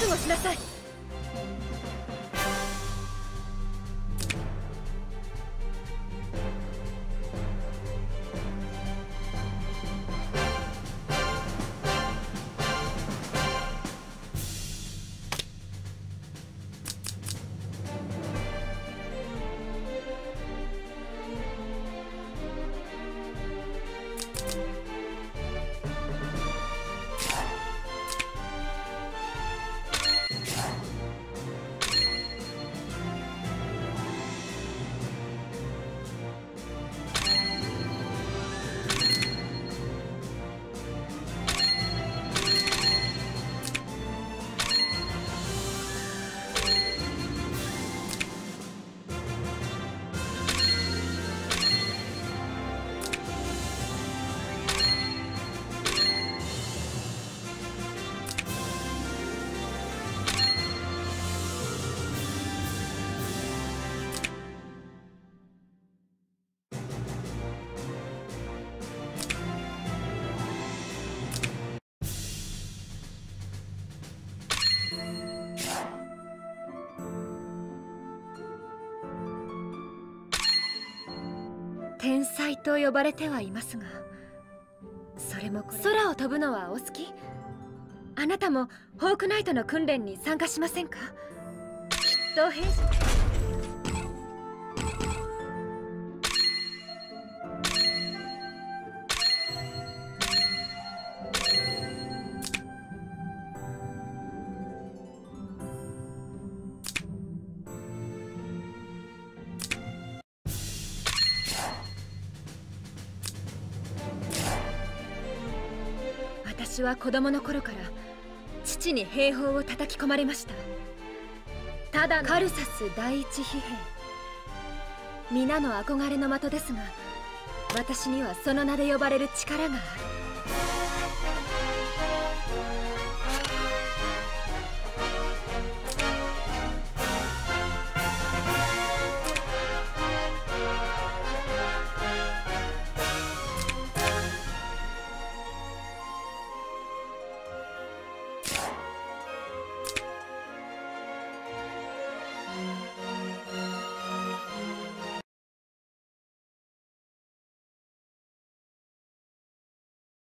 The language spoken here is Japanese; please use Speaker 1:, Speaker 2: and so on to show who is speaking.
Speaker 1: 覚悟しなさい。天才と呼ばれてはいますがそれも空を飛ぶのはお好き？あなたもホークナイトの訓練に参加しませんか？きっと私は子供の頃から父に兵法を叩き込まれました。ただカルサス第一疲兵。皆の憧れの的ですが私にはその名で呼ばれる力がある。